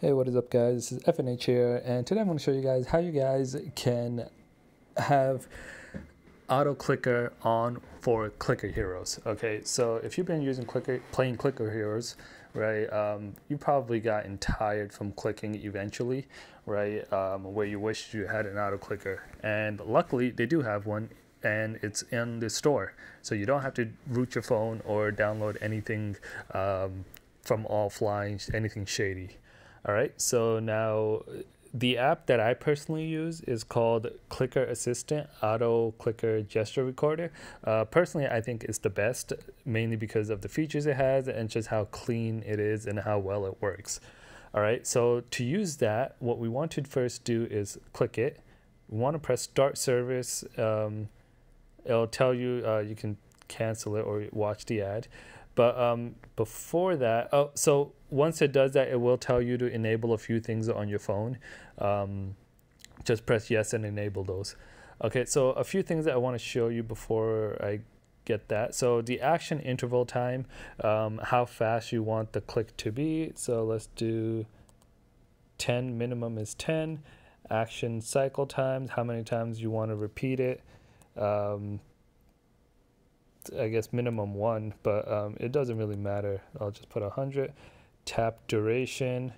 Hey, what is up guys? This is FNH here and today I'm going to show you guys how you guys can have auto clicker on for clicker heroes. Okay, so if you've been using clicker playing clicker heroes, right, um, you probably gotten tired from clicking eventually, right, um, where you wish you had an auto clicker. And luckily they do have one and it's in the store. So you don't have to root your phone or download anything um, from offline, anything shady. All right, so now the app that I personally use is called Clicker Assistant Auto Clicker Gesture Recorder. Uh, personally, I think it's the best, mainly because of the features it has and just how clean it is and how well it works. All right, so to use that, what we want to first do is click it. We want to press Start Service. Um, it'll tell you uh, you can cancel it or watch the ad. But um, before that, oh, so once it does that, it will tell you to enable a few things on your phone. Um, just press yes and enable those. Okay, so a few things that I want to show you before I get that. So the action interval time, um, how fast you want the click to be. So let's do 10, minimum is 10. Action cycle times, how many times you want to repeat it. Um, I guess minimum one, but um, it doesn't really matter. I'll just put 100. Tap duration,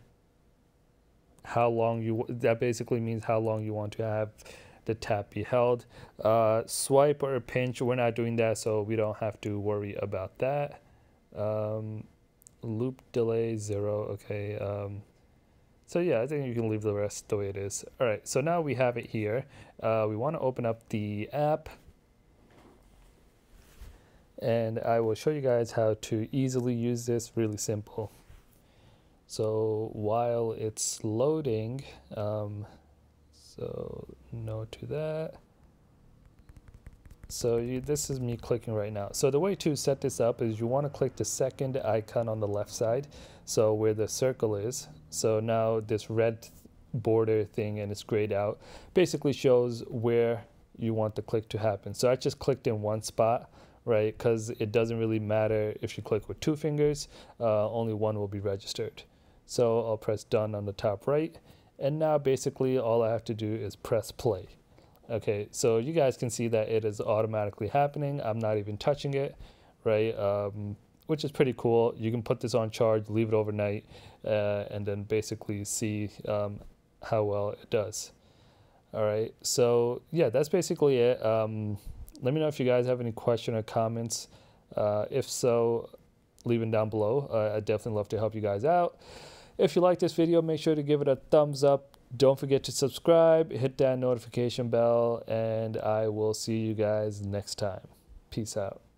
how long you, that basically means how long you want to have the tap be held. Uh, swipe or pinch, we're not doing that, so we don't have to worry about that. Um, loop delay, zero, okay. Um, so yeah, I think you can leave the rest the way it is. All right, so now we have it here. Uh, we want to open up the app and I will show you guys how to easily use this really simple. So while it's loading, um, so no to that. So you, this is me clicking right now. So the way to set this up is you want to click the second icon on the left side. So where the circle is. So now this red border thing and it's grayed out basically shows where you want the click to happen. So I just clicked in one spot right? Because it doesn't really matter if you click with two fingers, uh, only one will be registered. So I'll press done on the top right. And now basically all I have to do is press play. Okay, so you guys can see that it is automatically happening. I'm not even touching it, right? Um, which is pretty cool. You can put this on charge, leave it overnight, uh, and then basically see um, how well it does. All right, so yeah, that's basically it. Um, let me know if you guys have any question or comments. Uh, if so, leave them down below. Uh, I'd definitely love to help you guys out. If you like this video, make sure to give it a thumbs up. Don't forget to subscribe, hit that notification bell, and I will see you guys next time. Peace out.